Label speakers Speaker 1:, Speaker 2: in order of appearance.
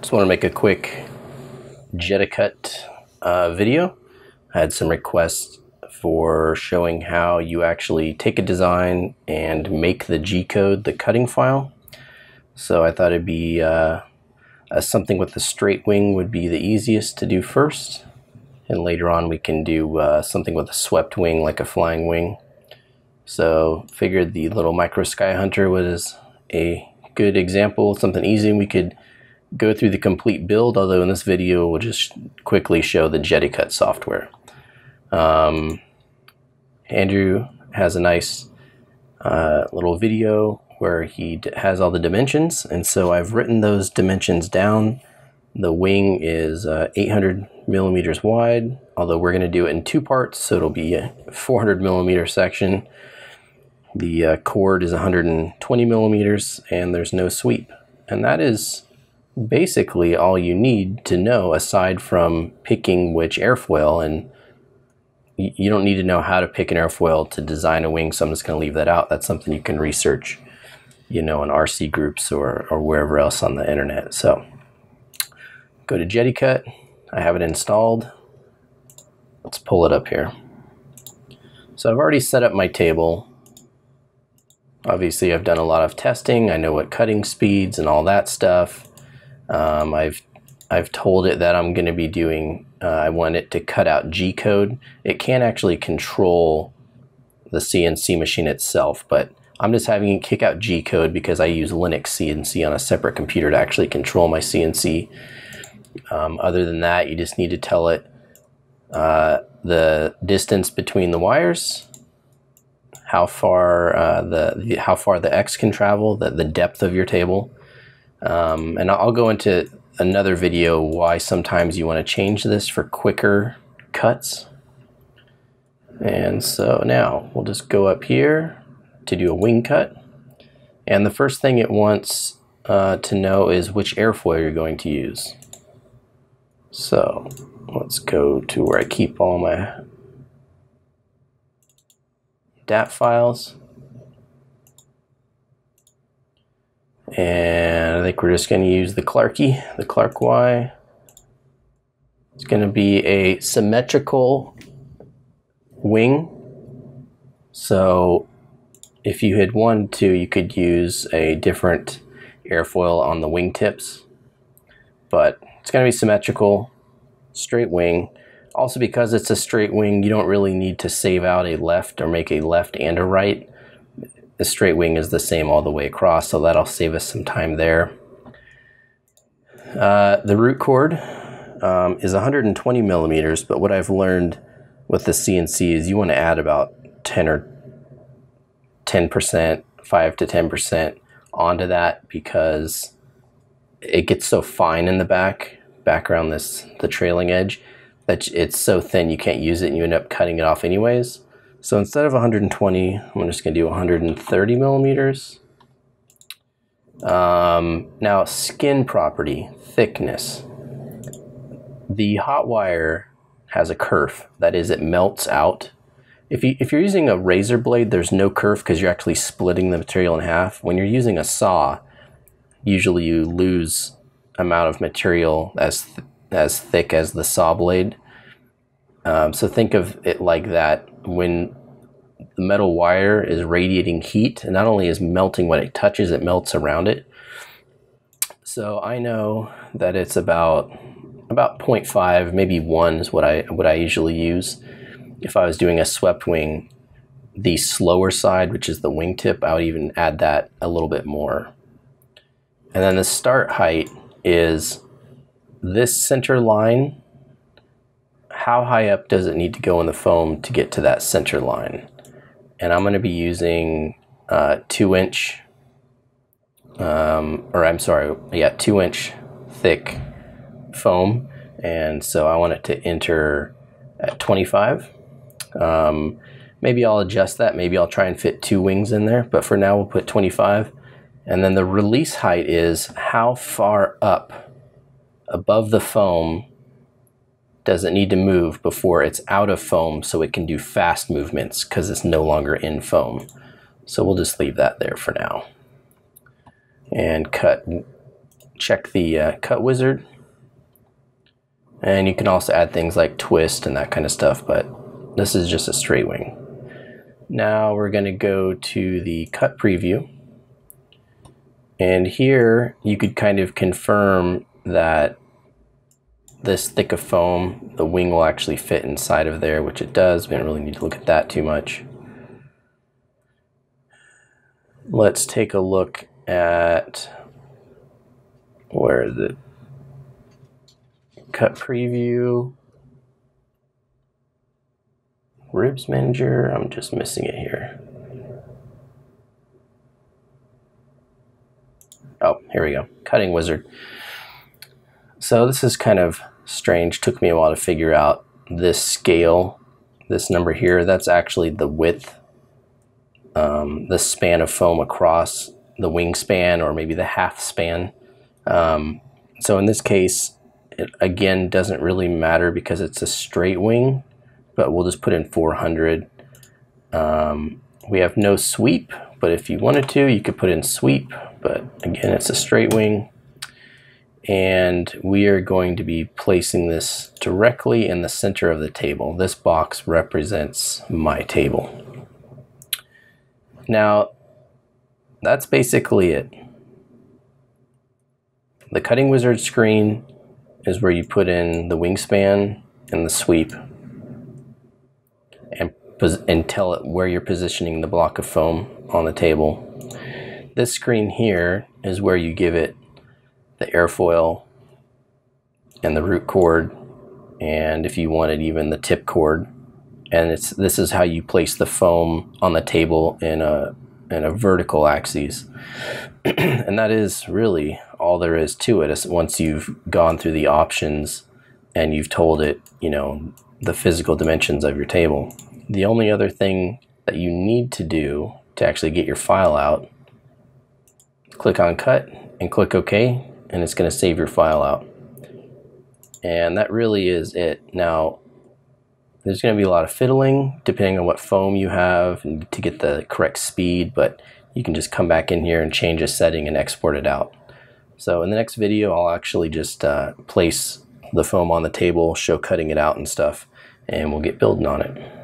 Speaker 1: Just want to make a quick Jedicut uh, video. I had some requests for showing how you actually take a design and make the G-code, the cutting file. So I thought it'd be uh, something with the straight wing would be the easiest to do first. And later on we can do uh, something with a swept wing like a flying wing. So figured the little micro sky hunter was a good example, something easy we could go through the complete build, although in this video we'll just quickly show the Jedicut software. Um, Andrew has a nice uh, little video where he has all the dimensions, and so I've written those dimensions down. The wing is uh, 800 millimeters wide, although we're going to do it in two parts, so it'll be a 400 millimeter section. The uh, chord is 120 millimeters, and there's no sweep. And that is basically all you need to know aside from picking which airfoil and you don't need to know how to pick an airfoil to design a wing so i'm just going to leave that out. That's something you can research you know in rc groups or, or wherever else on the internet. So go to Jedicut i have it installed. Let's pull it up here. So i've already set up my table. Obviously i've done a lot of testing. I know what cutting speeds and all that stuff um, I've I've told it that I'm going to be doing. Uh, I want it to cut out G code. It can't actually control the CNC machine itself, but I'm just having it kick out G code because I use Linux CNC on a separate computer to actually control my CNC. Um, other than that, you just need to tell it uh, the distance between the wires, how far uh, the, the, how far the X can travel, the, the depth of your table, um, and I'll go into another video why sometimes you want to change this for quicker cuts. And so now we'll just go up here to do a wing cut. And the first thing it wants uh, to know is which airfoil you're going to use. So let's go to where I keep all my DAT files. And think we're just going to use the Clarky, the Clark Y. It's going to be a symmetrical wing. So if you had wanted to, you could use a different airfoil on the wingtips. But it's going to be symmetrical, straight wing. Also because it's a straight wing, you don't really need to save out a left or make a left and a right the straight wing is the same all the way across, so that'll save us some time there. Uh, the root chord um, is 120 millimeters, but what I've learned with the CNC is you want to add about 10 or 10%, 5 to 10% onto that because it gets so fine in the back, back around this, the trailing edge, that it's so thin you can't use it and you end up cutting it off anyways. So instead of 120, I'm just going to do 130 millimeters. Um, now, skin property, thickness. The hot wire has a kerf. That is, it melts out. If, you, if you're using a razor blade, there's no kerf because you're actually splitting the material in half. When you're using a saw, usually you lose amount of material as, th as thick as the saw blade. Um, so think of it like that when the metal wire is radiating heat, and not only is melting when it touches, it melts around it. So I know that it's about about 0.5, maybe 1 is what I what I usually use. If I was doing a swept wing, the slower side, which is the wingtip, I would even add that a little bit more. And then the start height is this center line how high up does it need to go in the foam to get to that center line? And I'm going to be using uh, two inch, um, or I'm sorry, yeah, two inch thick foam. And so I want it to enter at 25. Um, maybe I'll adjust that. Maybe I'll try and fit two wings in there, but for now we'll put 25. And then the release height is how far up above the foam doesn't need to move before it's out of foam so it can do fast movements because it's no longer in foam. So we'll just leave that there for now. And cut check the uh, cut wizard. And you can also add things like twist and that kind of stuff, but this is just a straight wing. Now we're going to go to the cut preview. And here you could kind of confirm that this thick of foam, the wing will actually fit inside of there, which it does. We don't really need to look at that too much. Let's take a look at, where is it? Cut preview. Ribs manager, I'm just missing it here. Oh, here we go, cutting wizard. So this is kind of strange, took me a while to figure out this scale, this number here, that's actually the width, um, the span of foam across the wingspan or maybe the half span. Um, so in this case, it again doesn't really matter because it's a straight wing, but we'll just put in 400. Um, we have no sweep, but if you wanted to, you could put in sweep, but again, it's a straight wing. And we are going to be placing this directly in the center of the table. This box represents my table. Now, that's basically it. The cutting wizard screen is where you put in the wingspan and the sweep and, and tell it where you're positioning the block of foam on the table. This screen here is where you give it the airfoil and the root chord and if you wanted even the tip chord. And it's this is how you place the foam on the table in a in a vertical axis. And that is really all there is to it is once you've gone through the options and you've told it you know the physical dimensions of your table. The only other thing that you need to do to actually get your file out click on cut and click OK and it's going to save your file out. And that really is it. Now there's going to be a lot of fiddling depending on what foam you have to get the correct speed but you can just come back in here and change a setting and export it out. So in the next video I'll actually just uh, place the foam on the table show cutting it out and stuff and we'll get building on it